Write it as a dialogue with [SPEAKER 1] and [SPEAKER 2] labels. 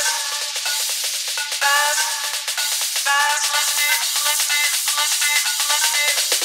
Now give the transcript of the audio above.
[SPEAKER 1] Let's do, let's do, let's do, let's do.